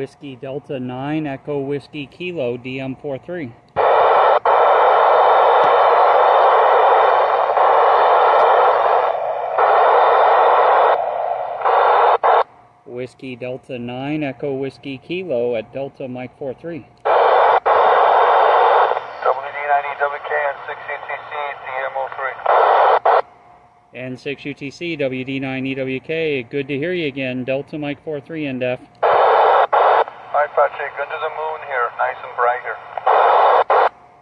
Whiskey Delta 9 Echo Whiskey Kilo DM43. Whiskey Delta 9 Echo Whiskey Kilo at Delta Mike 43. WD9EWK and 6UTC DM03. N6UTC WD9EWK. Good to hear you again. Delta Mike 43 NDEF. Hi Patrick, under the moon here, nice and bright here.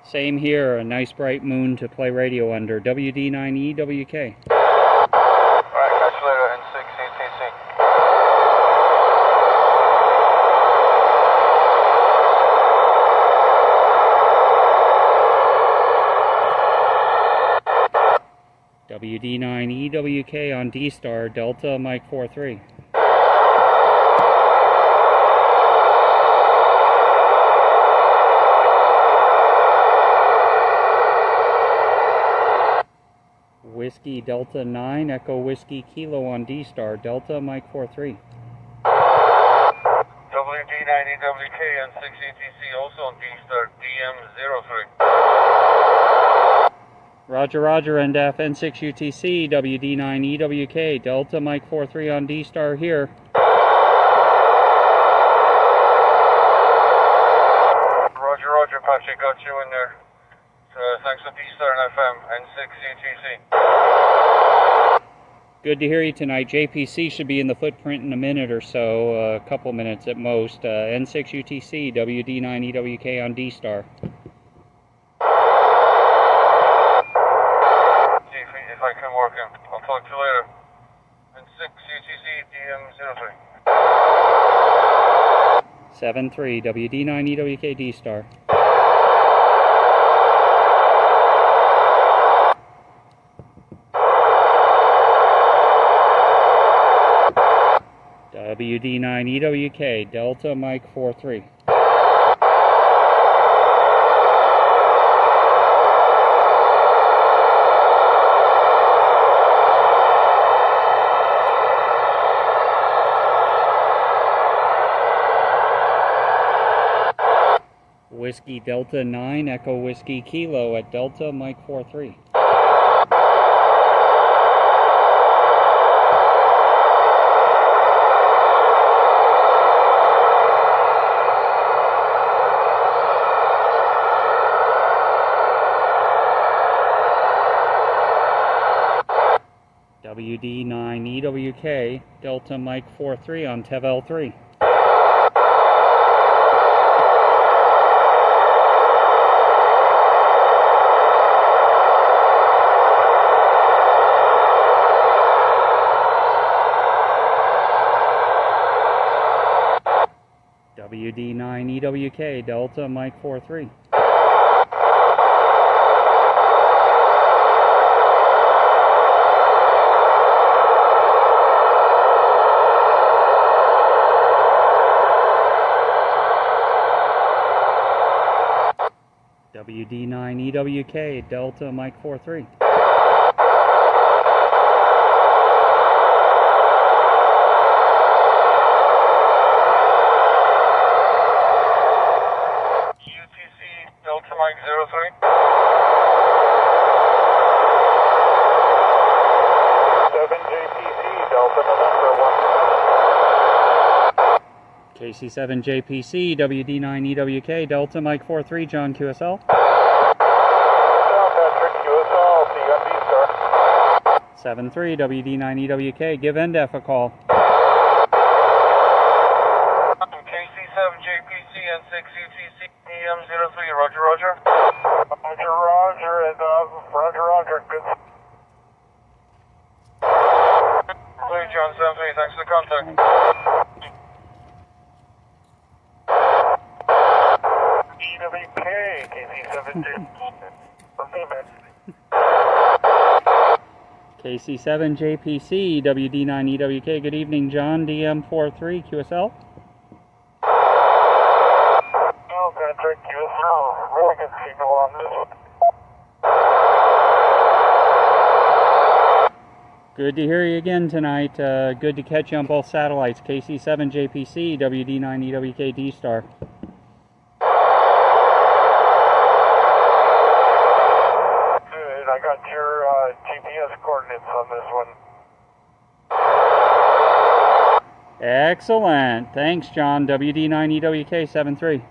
Same here, a nice bright moon to play radio under. WD9EWK. Alright, catch you later in 6UTC. WD9EWK on D Star Delta Mike 43. Whiskey Delta 9 Echo Whiskey Kilo on D Star Delta Mike 43. WD9EWK and 6UTC also on D-Star DM03. Roger, Roger, NDAF N6UTC WD9EWK Delta Mike 43 on D Star here. Roger, Roger, Patrick, got you in there. So, thanks to D-Star and FM and 6UTC. Good to hear you tonight. JPC should be in the footprint in a minute or so, uh, a couple minutes at most. Uh, N6UTC WD9EWK on D Star. If, if I can work him. I'll talk to you later. And 6UTC DM03. 73 WD9EWK D Star. WD9EWK Delta Mike 43. Whiskey Delta 9 Echo Whiskey Kilo at Delta Mike 43. WD9EWK Delta Mike 43 on Tevel 3. WD9EWK Delta Mike 43. WD9EWK Delta Mike 43. UTC Delta Mike 03. 7JPC Delta November 1. KC7JPC WD9EWK Delta Mike 43 John QSL. Down Patrick, QSL, see you on D-Star. 73 WD9EWK Give NDEF a call. KC7JPC N6UTC EM03, Roger, Roger. Roger, Roger, and uh, Roger, Roger, good. Please, John 73, thanks for the contact. EWK, KC7JPC. KC7JPC, WD9EWK, good evening, John, DM43QSL. Still gonna QSL, really good on this. Good to hear you again tonight, uh, good to catch you on both satellites, KC7JPC, WD9EWK, D-Star. I got your, uh, GPS coordinates on this one. Excellent. Thanks, John. WD9EWK73.